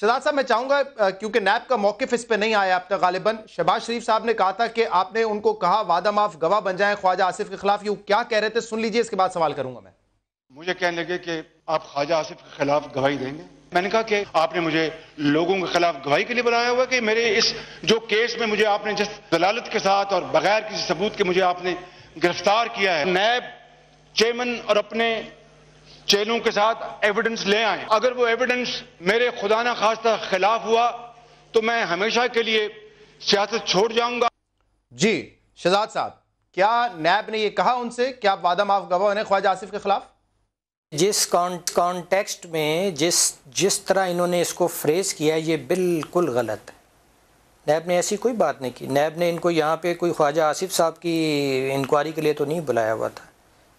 شہزاد صاحب، میں چاہوں گا کیونکہ نیب کا موقف اس پہ نہیں آیا اب تک غالباً، شہباز شریف صاحب نے کہا تھا کہ آپ نے ان کو کہا، وعدہ معاف گواہ بن جائیں، خواجہ آصف کے خلاف، یہ کیا کہہ رہے تھے؟ سن لیجیے، اس کے بعد سوال کروں گا میں۔ مجھے کہنے لگے کہ آپ خواجہ آصف کے خلاف گواہی دیں گے۔ میں نے کہا کہ آپ نے مجھے لوگوں کے خلاف گواہی کے لیے بلایا ہوا کہ میرے اس جو کیس میں مجھے آپ نے جس دلالت کے ساتھ اور بغیر کسی ثبوت کے مجھے آپ نے گرفتار کیا ہے، نیب، چیئرمین اور اپنے چیلوں کے ساتھ ایویڈنس لے آئیں۔ اگر وہ ایویڈنس میرے خدا نہ خواستہ خلاف ہوا تو میں ہمیشہ کے لیے سیاست چھوڑ جاؤں گا۔ جی شہزاد صاحب کیا نیب نے یہ کہا ان سے؟ کیا وعدہ معاف گواہ انہیں خواجہ آصف کے خلاف؟ جس کانٹیکسٹ میں جس جس طرح انہوں نے اس کو فریز کیا یہ بالکل غلط ہے۔ نیب نے ایسی کوئی بات نہیں کی۔ نیب نے ان کو یہاں پہ کوئی خواجہ آصف صاحب کی انکوائری کے لیے تو نہیں بلایا ہوا تھا۔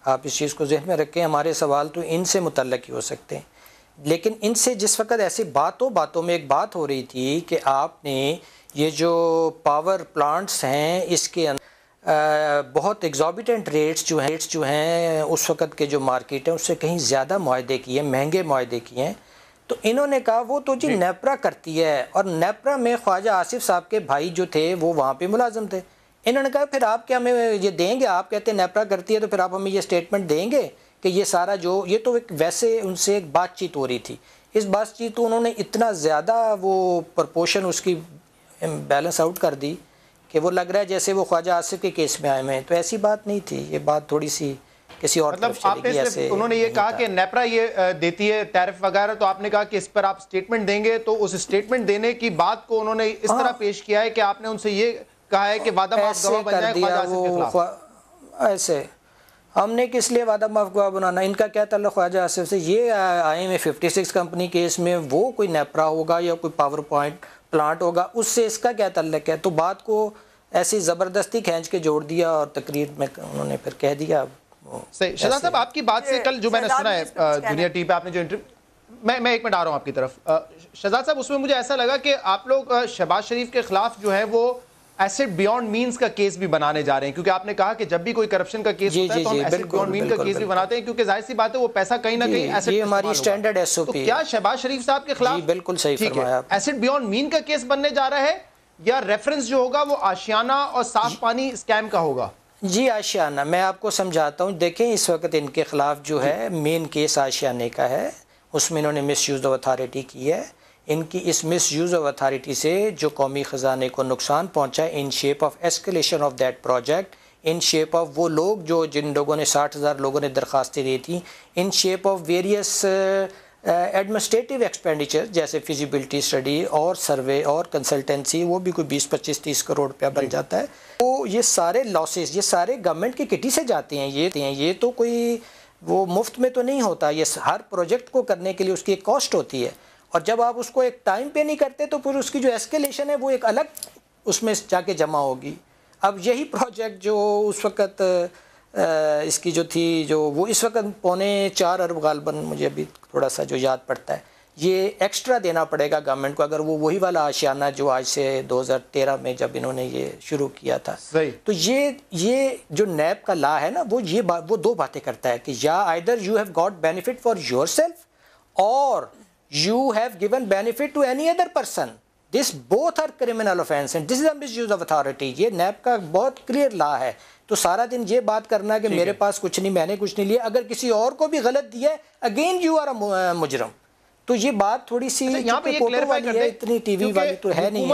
آپ اس چیز کو ذہن میں رکھیں ہمارے سوال تو ان سے متعلق ہی ہو سکتے ہیں۔ لیکن ان سے جس وقت ایسی باتوں باتوں میں ایک بات ہو رہی تھی کہ آپ نے یہ جو پاور پلانٹس ہیں اس کے اندر بہت ایگزابیٹنٹ ریٹس جو ہیں ریٹس جو ہیں اس وقت کے جو مارکیٹ ہیں اس سے کہیں زیادہ معاہدے کیے ہیں مہنگے معاہدے کیے ہیں۔ تو انہوں نے کہا وہ تو جی, جی۔ نیپرا کرتی ہے اور نیپرا میں خواجہ آصف صاحب کے بھائی جو تھے وہ وہاں پہ ملازم تھے۔ انہوں نے کہا پھر آپ کیا ہمیں یہ دیں گے؟ آپ کہتے ہیں نیپرا کرتی ہے تو پھر آپ ہمیں یہ سٹیٹمنٹ دیں گے کہ یہ سارا جو یہ تو ایک ویسے ان سے ایک بات چیت ہو رہی تھی۔ اس بات چیت تو انہوں نے اتنا زیادہ وہ پرپوشن اس کی بیلنس آؤٹ کر دی کہ وہ لگ رہا ہے جیسے وہ خواجہ آصف کے کیس میں آئے ہیں۔ تو ایسی بات نہیں تھی۔ یہ بات تھوڑی سی کسی اور مطلب آپ نے انہوں نے یہ کہا کہ نیپرا یہ دیتی ہے ٹیرف وغیرہ تو آپ نے کہا کہ اس پر آپ سٹیٹمنٹ دیں گے تو اس سٹیٹمنٹ دینے کی بات کو انہوں نے اس طرح ہاں۔ پیش کیا ہے کہ آپ نے ان سے یہ کہا ہے کہ وعدہ معاف گواہ بن جائے خواجہ آصف کے خلاف۔ ایسے۔ ہم نے کس لیے وعدہ معاف گواہ بنانا؟ ان کا کیا تعلق خواجہ آصف سے؟ یہ آئے میں ففٹی سکس کمپنی کیس میں وہ کوئی نیپرا ہوگا یا کوئی پاور پوائنٹ پلانٹ ہوگا؟ اس سے اس کا کیا تعلق ہے؟ تو بات کو ایسی زبردستی کھینچ کے جوڑ دیا اور تقریر میں انہوں نے پھر کہہ دیا۔ شہزاد صاحب آپ کی بات سے کل جو میں نے سنا ہے دنیا ٹی پہ آپ نے جو انٹرویو میں میں ایک منٹ آ رہا ہوں آپ کی طرف۔ شہزاد صاحب اس میں مجھے ایسا لگا کہ آپ لوگ شہباز شریف کے خلاف جو ہے وہ ایسڈ بیونڈ مینز کا کیس بھی بنانے جا رہے ہیں۔ کیونکہ آپ نے کہا کہ جب بھی کوئی کرپشن کا کیس جی، ہوتا ہے جی، تو ہم ایسڈ بیونڈ مین کا کیس بھی بناتے ہیں۔ کیونکہ ظاہر سی بات ہے وہ پیسہ کہیں نہ کہیں ایسڈ یہ ہماری سٹینڈرڈ ایس او پی تو کیا شہباز شریف صاحب کے خلاف؟ جی بالکل صحیح فرمایا ایسڈ بیونڈ مین کا کیس بننے جا رہا ہے یا ریفرنس جو ہوگا وہ آشیانہ اور صاف پانی سکیم کا ہوگا؟ جی آشیانہ۔ میں آپ کو سمجھاتا ہوں۔ دیکھیں اس وقت ان کے خلاف جو ہے مین کیس آشیانے کا ہے۔ اس میں انہوں نے مس یوز آف اتھارٹی کی ہے۔ ان کی اس مس یوز آف اتھارٹی سے جو قومی خزانے کو نقصان پہنچا ہے in shape of escalation of that project in shape of وہ لوگ جو جن لوگوں نے ساٹھ ہزار لوگوں نے درخواستیں دی تھیں in shape of various administrative expenditure جیسے فیزیبلٹی اسٹڈی اور سروے اور کنسلٹنسی وہ بھی کوئی بیس پچیس تیس کروڑ روپیہ بن جی۔ جاتا ہے تو یہ سارے لاسز یہ سارے گورنمنٹ کی کٹی سے جاتے ہیں یہ یہ تو کوئی وہ مفت میں تو نہیں ہوتا یہ ہر پروجیکٹ کو کرنے کے لیے اس کی ایک کاسٹ ہوتی ہے اور جب آپ اس کو ایک ٹائم پہ نہیں کرتے تو پھر اس کی جو ایسکیلیشن ہے وہ ایک الگ اس میں جا کے جمع ہوگی۔ اب یہی پروجیکٹ جو اس وقت اس کی جو تھی جو وہ اس وقت پونے چار ارب غالباً مجھے ابھی تھوڑا سا جو یاد پڑتا ہے۔ یہ ایکسٹرا دینا پڑے گا گورنمنٹ کو اگر وہ وہی والا آشیانہ جو آج سے دو ہزار تیرہ میں جب انہوں نے یہ شروع کیا تھا۔ تو یہ یہ جو نیب کا لا ہے نا وہ یہ وہ دو باتیں کرتا ہے کہ یا either you have got benefit for yourself اور you have given benefit to any other person this both are criminal offence this is a misuse of authority یہ نیب کا بہت کلیئر لا ہے تو سارا دن یہ بات کرنا کہ میرے پاس کچھ نہیں میں نے کچھ نہیں لیا اگر کسی اور کو بھی غلط دیا ہے اگین یو آر مجرم تو یہ بات تھوڑی سی یہاں پہ اتنی ٹی وی والی تو ہے نہیں